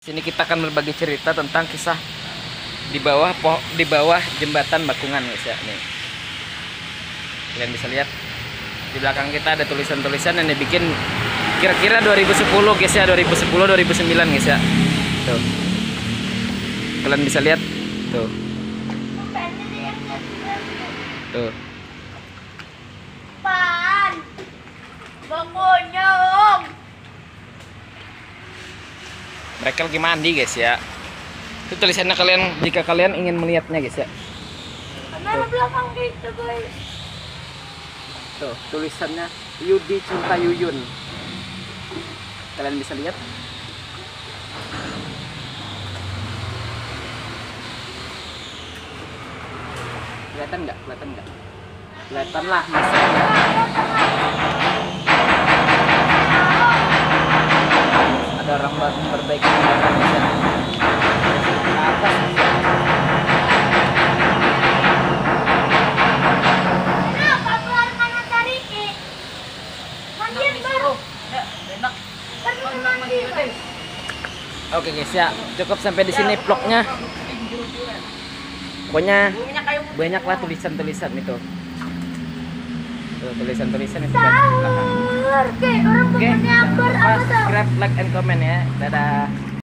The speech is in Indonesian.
Sini kita akan berbagi cerita tentang kisah di bawah poh di bawah jembatan Bakungan guys ya nih. Kalian bisa lihat di belakang kita ada tulisan-tulisan yang dibikin kira-kira 2010 guys ya 2010 2009 guys ya. Tuh. Kalian bisa lihat tuh. Tuh. Pan, bangunnya Mereka lagi mandi guys ya. Itu tulisannya kalian jika kalian ingin melihatnya guys ya. Kamera belakang gitu guys. Tuh, tulisannya Yudi Cinta Yuyun. Kalian bisa lihat? Kelihatan nggak? Kelihatan nggak? Kelihatan lah masanya. Ada orang ber- berbaik jembatan di sana. Ke atas. Kenapa keluar kanan cari I? Mandiin baru. Kan mau mandi guys. Oke guys ya, cukup sampai di sini vlognya. Pokoknya banyak lah tulisan-tulisan itu. Tulisan-tulisan itu banyak di belakang. Kayak orang Oke, jangan ber lupa apa tuh? subscribe, like, and comment ya. Dadah.